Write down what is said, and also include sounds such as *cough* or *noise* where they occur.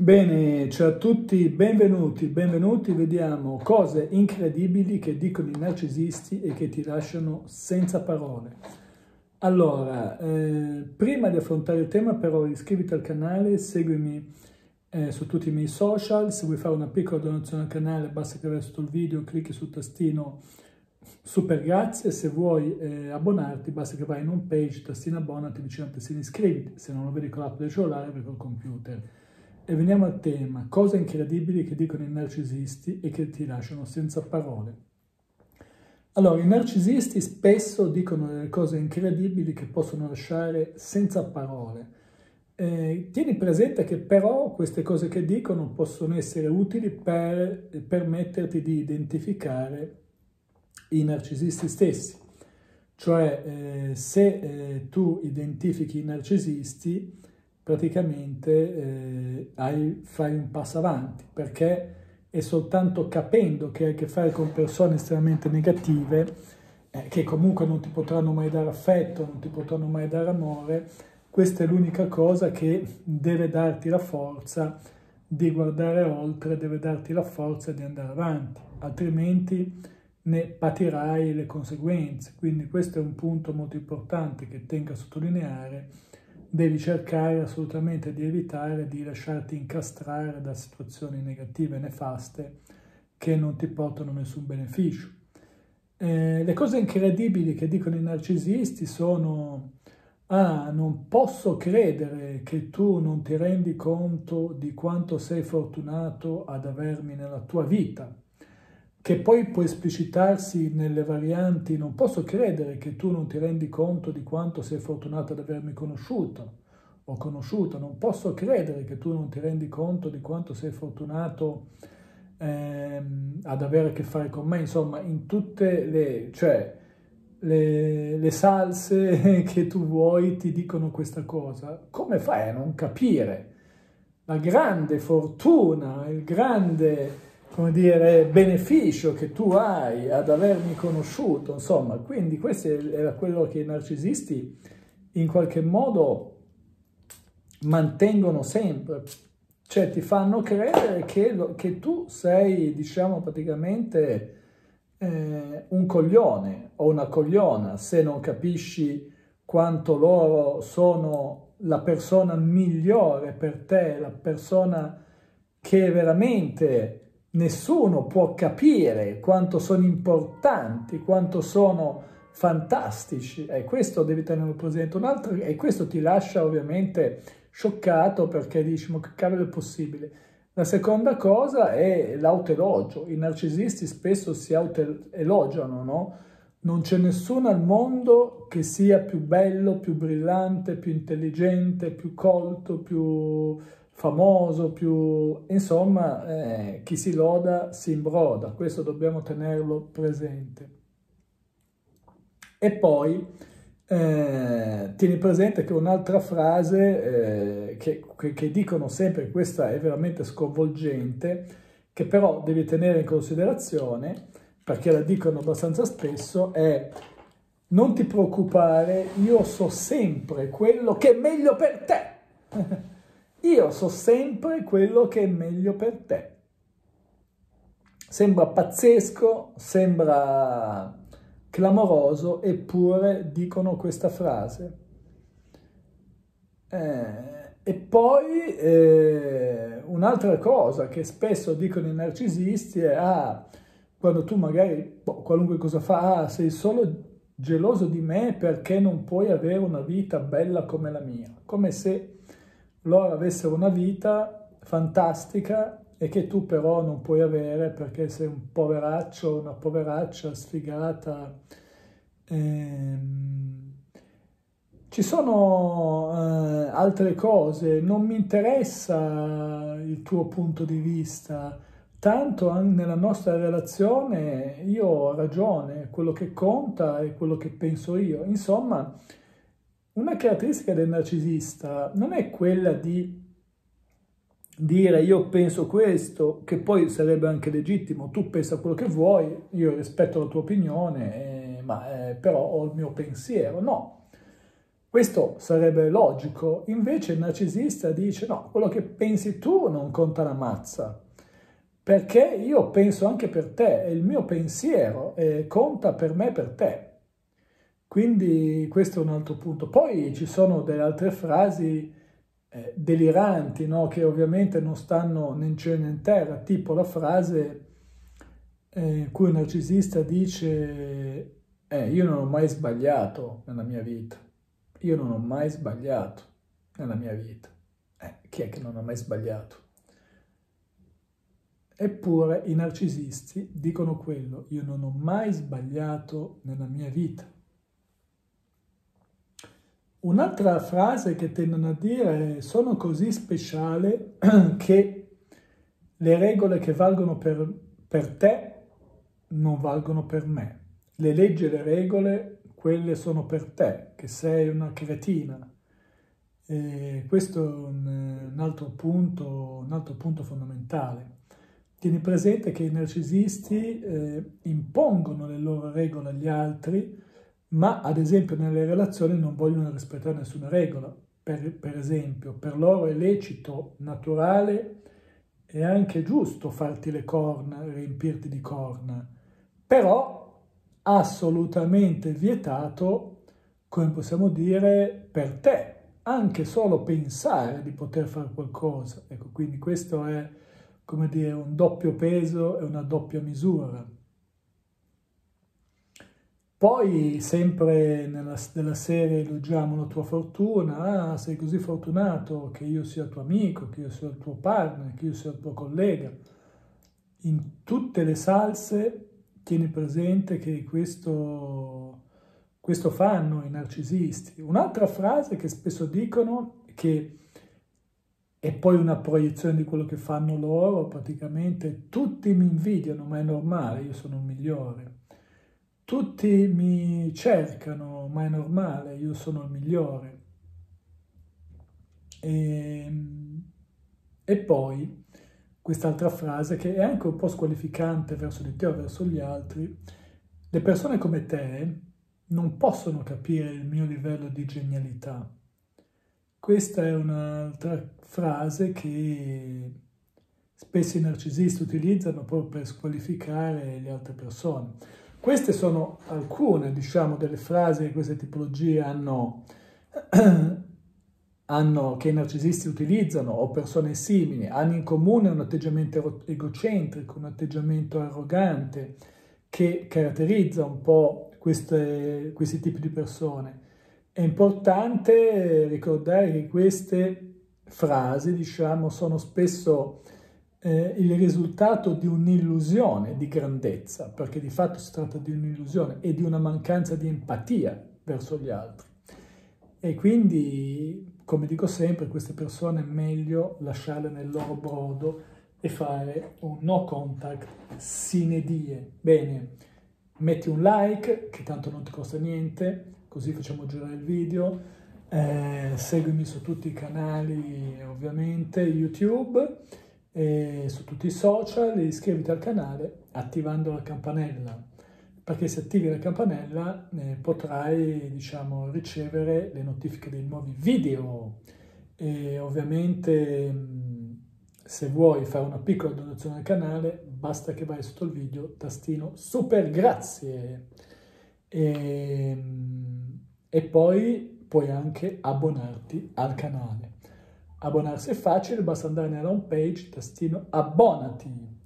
Bene, ciao a tutti, benvenuti, benvenuti, vediamo cose incredibili che dicono i narcisisti e che ti lasciano senza parole. Allora, eh, prima di affrontare il tema però iscriviti al canale, seguimi eh, su tutti i miei social, se vuoi fare una piccola donazione al canale basta che vai sotto il video, clicchi sul tastino super grazie, se vuoi eh, abbonarti basta che vai in home page, tastino abbonati, vicino al tastino iscriviti, se non lo vedi con l'app del cellulare vai col computer. E veniamo al tema, cose incredibili che dicono i narcisisti e che ti lasciano senza parole. Allora, i narcisisti spesso dicono delle cose incredibili che possono lasciare senza parole. Eh, tieni presente che però queste cose che dicono possono essere utili per permetterti di identificare i narcisisti stessi. Cioè, eh, se eh, tu identifichi i narcisisti, praticamente eh, hai, fai un passo avanti, perché è soltanto capendo che hai a che fare con persone estremamente negative, eh, che comunque non ti potranno mai dare affetto, non ti potranno mai dare amore, questa è l'unica cosa che deve darti la forza di guardare oltre, deve darti la forza di andare avanti, altrimenti ne patirai le conseguenze. Quindi questo è un punto molto importante che tengo a sottolineare devi cercare assolutamente di evitare di lasciarti incastrare da situazioni negative nefaste che non ti portano nessun beneficio. Eh, le cose incredibili che dicono i narcisisti sono ah, non posso credere che tu non ti rendi conto di quanto sei fortunato ad avermi nella tua vita che poi può esplicitarsi nelle varianti non posso credere che tu non ti rendi conto di quanto sei fortunato ad avermi conosciuto o conosciuta, non posso credere che tu non ti rendi conto di quanto sei fortunato ehm, ad avere a che fare con me, insomma in tutte le, cioè, le, le salse *laughs* che tu vuoi ti dicono questa cosa, come fai a non capire? La grande fortuna, il grande come dire, beneficio che tu hai ad avermi conosciuto, insomma, quindi questo era quello che i narcisisti in qualche modo mantengono sempre, cioè ti fanno credere che, che tu sei, diciamo, praticamente eh, un coglione o una cogliona se non capisci quanto loro sono la persona migliore per te, la persona che veramente nessuno può capire quanto sono importanti, quanto sono fantastici e questo devi tenere presente. Un altro e questo ti lascia ovviamente scioccato perché dici ma che cavolo è possibile? La seconda cosa è l'autoelogio i narcisisti spesso si autoelogiano no? non c'è nessuno al mondo che sia più bello più brillante più intelligente più colto più famoso, più... insomma, eh, chi si loda si imbroda, questo dobbiamo tenerlo presente. E poi eh, tieni presente che un'altra frase eh, che, che, che dicono sempre, questa è veramente sconvolgente, che però devi tenere in considerazione, perché la dicono abbastanza spesso, è non ti preoccupare, io so sempre quello che è meglio per te. *laughs* Io so sempre quello che è meglio per te. Sembra pazzesco, sembra clamoroso, eppure dicono questa frase. Eh, e poi eh, un'altra cosa che spesso dicono i narcisisti è, ah, quando tu magari, boh, qualunque cosa fa, ah, sei solo geloso di me perché non puoi avere una vita bella come la mia, come se loro avessero una vita fantastica e che tu però non puoi avere perché sei un poveraccio, una poveraccia sfigata. Ehm, ci sono eh, altre cose, non mi interessa il tuo punto di vista, tanto nella nostra relazione io ho ragione, quello che conta è quello che penso io. Insomma, una caratteristica del narcisista non è quella di dire io penso questo, che poi sarebbe anche legittimo, tu pensa quello che vuoi, io rispetto la tua opinione, eh, ma eh, però ho il mio pensiero. No, Questo sarebbe logico, invece il narcisista dice no, quello che pensi tu non conta la mazza, perché io penso anche per te, è il mio pensiero e conta per me per te. Quindi questo è un altro punto. Poi ci sono delle altre frasi eh, deliranti, no? che ovviamente non stanno né in cielo né in terra, tipo la frase eh, in cui il narcisista dice eh, io non ho mai sbagliato nella mia vita. Io non ho mai sbagliato nella mia vita. Eh, chi è che non ha mai sbagliato? Eppure i narcisisti dicono quello, io non ho mai sbagliato nella mia vita. Un'altra frase che tendono a dire è sono così speciale *clears throat* che le regole che valgono per, per te non valgono per me. Le leggi e le regole quelle sono per te, che sei una cretina. E questo è un, altro punto, un altro punto fondamentale. Tieni presente che i narcisisti eh, impongono le loro regole agli altri, ma ad esempio nelle relazioni non vogliono rispettare nessuna regola. Per, per esempio, per loro è lecito, naturale e anche giusto farti le corna, riempirti di corna, però assolutamente vietato, come possiamo dire, per te, anche solo pensare di poter fare qualcosa. Ecco, quindi questo è, come dire, un doppio peso e una doppia misura. Poi, sempre nella, nella serie elogiamo la tua fortuna, ah, sei così fortunato che io sia tuo amico, che io sia il tuo partner, che io sia il tuo collega. In tutte le salse tieni presente che questo, questo fanno i narcisisti. Un'altra frase che spesso dicono, che è poi una proiezione di quello che fanno loro, praticamente tutti mi invidiano, ma è normale, io sono il migliore. Tutti mi cercano, ma è normale, io sono il migliore. E, ehm, e poi quest'altra frase che è anche un po' squalificante verso di te o verso gli altri. Le persone come te non possono capire il mio livello di genialità. Questa è un'altra frase che spesso i narcisisti utilizzano proprio per squalificare le altre persone. Queste sono alcune, diciamo, delle frasi che queste tipologie hanno *clears throat* hanno, che i narcisisti utilizzano o persone simili hanno in comune un atteggiamento egocentrico, un atteggiamento arrogante che caratterizza un po' queste, questi tipi di persone. È importante ricordare che queste frasi, diciamo, sono spesso eh, il risultato di un'illusione di grandezza, perché di fatto si tratta di un'illusione e di una mancanza di empatia verso gli altri. E quindi come dico sempre, queste persone è meglio lasciarle nel loro brodo e fare un no contact sine die. Bene, metti un like, che tanto non ti costa niente, così facciamo girare il video. Eh, seguimi su tutti i canali, ovviamente, YouTube, e su tutti i social, iscriviti al canale attivando la campanella. Perché se attivi la campanella eh, potrai diciamo, ricevere le notifiche dei nuovi video. E ovviamente se vuoi fare una piccola donazione al canale basta che vai sotto il video tastino super grazie. E, e poi puoi anche abbonarti al canale abbonarsi è facile basta andare nella home page tastino abbonati